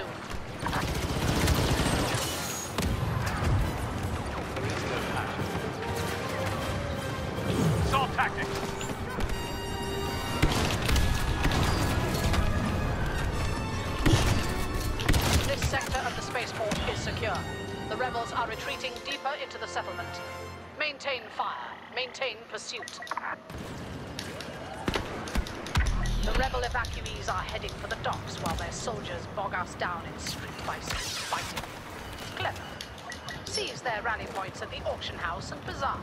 soon. Assault tactics. This sector of the spaceport is secure. The rebels are retreating deeper into the settlement. Maintain fire. Maintain pursuit. The rebel evacuees are heading for the docks while their soldiers bog us down in street-by-street fighting. Clever. Seize their rally points at the auction house and bazaar.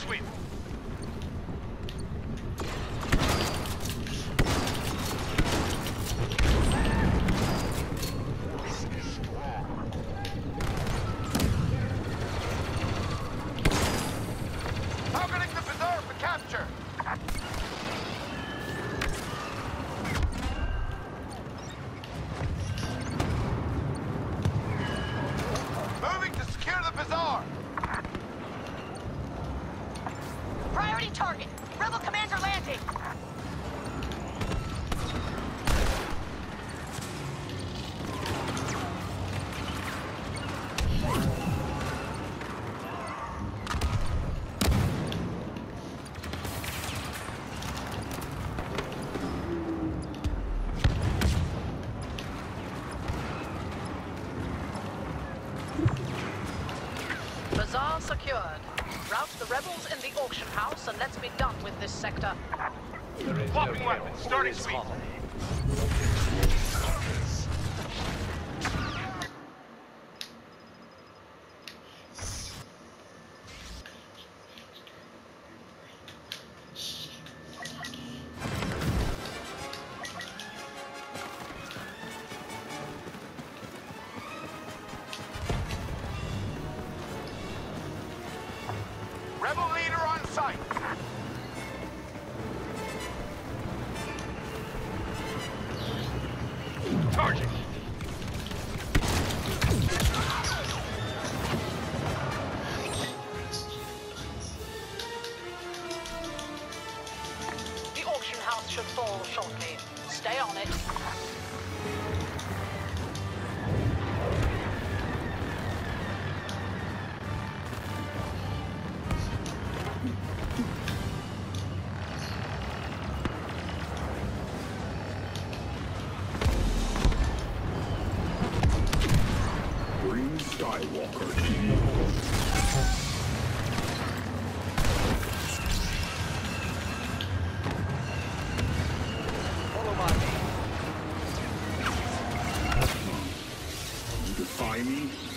Sweep. Targeting the bazaar for capture. Moving to secure the bazaar. Priority target. Rebel commander landing. Bazaar secured. Rout the rebels in the auction house and let's be done with this sector. Swapping weapons. Starting sweep. Rebel leader on site. Charging. The auction house should fall shortly. Stay on it. You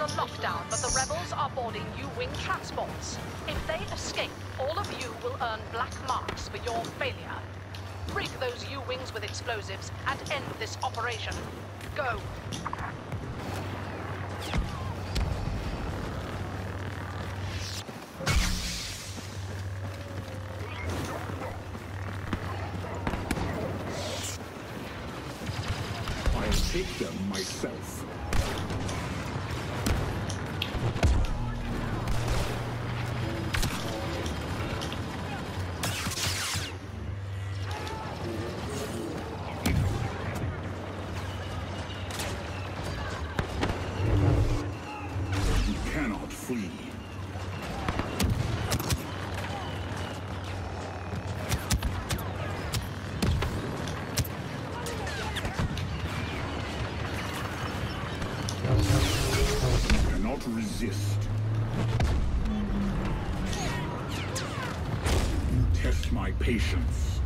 under lockdown, but the rebels are boarding U-Wing transports. If they escape, all of you will earn black marks for your failure. Rig those U-Wings with explosives and end this operation. Go. You cannot resist. You test my patience.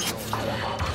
Oh, my God.